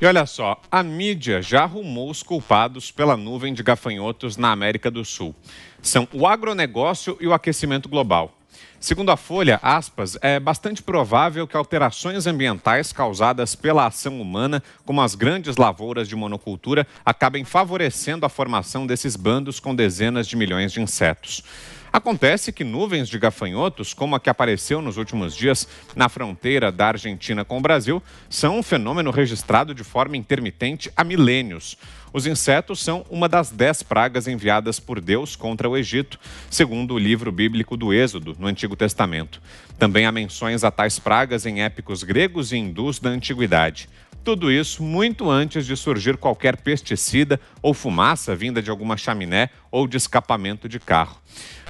E olha só, a mídia já arrumou os culpados pela nuvem de gafanhotos na América do Sul. São o agronegócio e o aquecimento global. Segundo a Folha, aspas, é bastante provável que alterações ambientais causadas pela ação humana, como as grandes lavouras de monocultura, acabem favorecendo a formação desses bandos com dezenas de milhões de insetos. Acontece que nuvens de gafanhotos, como a que apareceu nos últimos dias na fronteira da Argentina com o Brasil, são um fenômeno registrado de forma intermitente há milênios. Os insetos são uma das dez pragas enviadas por Deus contra o Egito, segundo o livro bíblico do Êxodo, no Antigo Testamento. Também há menções a tais pragas em épicos gregos e hindus da antiguidade. Tudo isso muito antes de surgir qualquer pesticida ou fumaça vinda de alguma chaminé ou de escapamento de carro.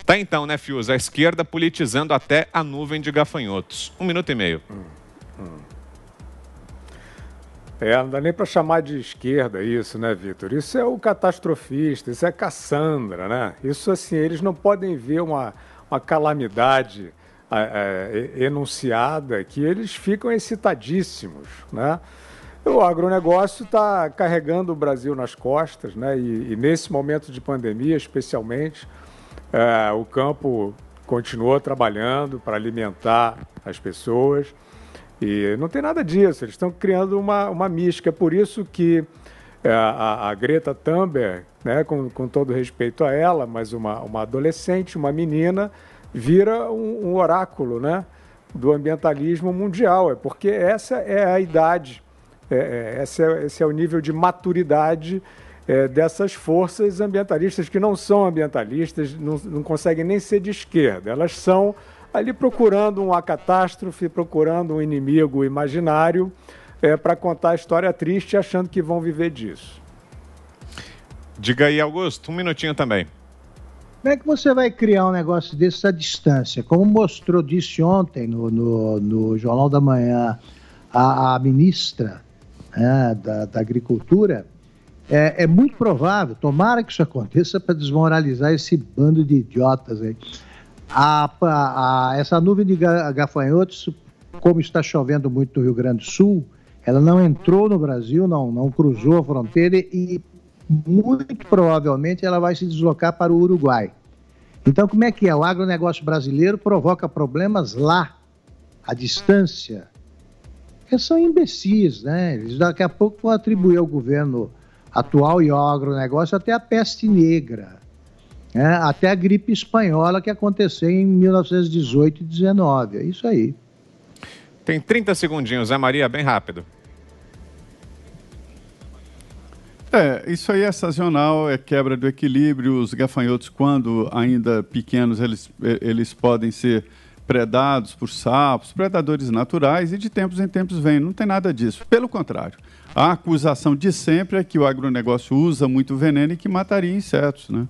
Tá então, né, Fios? A esquerda politizando até a nuvem de gafanhotos. Um minuto e meio. Hum, hum. É, não dá nem para chamar de esquerda isso, né, Vitor? Isso é o catastrofista, isso é Cassandra, né? Isso, assim, eles não podem ver uma, uma calamidade é, é, enunciada que eles ficam excitadíssimos, né? O agronegócio está carregando o Brasil nas costas, né? E, e nesse momento de pandemia, especialmente, é, o campo continuou trabalhando para alimentar as pessoas e não tem nada disso. Eles estão criando uma, uma mística. É por isso que é, a, a, Greta Thunberg, né, com, com todo respeito a ela, mas uma, uma adolescente, uma menina, vira um, um oráculo né, do ambientalismo mundial. É porque essa é a idade é, esse, é, esse é o nível de maturidade é, dessas forças ambientalistas que não são ambientalistas, não, não conseguem nem ser de esquerda. Elas são ali procurando uma catástrofe, procurando um inimigo imaginário é, para contar a história triste, achando que vão viver disso. Diga aí, Augusto, um minutinho também. Como é que você vai criar um negócio desse à distância? Como mostrou, disse ontem no, no, no Jornal da Manhã a, a ministra né, da, da, agricultura, é, é, muito provável, tomara que isso aconteça para desmoralizar esse bando de idiotas aí. A, a, a, essa nuvem de gafanhotos, como está chovendo muito no Rio Grande do Sul, ela não entrou no Brasil, não, não cruzou a fronteira e muito provavelmente ela vai se deslocar para o Uruguai. Então, como é que é? O agronegócio brasileiro provoca problemas lá, à distância, eles são imbecis, né? Eles daqui a pouco vão atribuir ao governo atual e ao agronegócio até a peste negra, né? até a gripe espanhola que aconteceu em 1918 e 19. É isso aí. Tem 30 segundinhos, Zé Maria, bem rápido. É, isso aí é sazonal, é quebra do equilíbrio. Os gafanhotos, quando ainda pequenos, eles, eles podem ser predados por sapos, predadores naturais, e de tempos em tempos vem. Não tem nada disso. Pelo contrário, a acusação de sempre é que o agronegócio usa muito veneno e que mataria insetos. Né?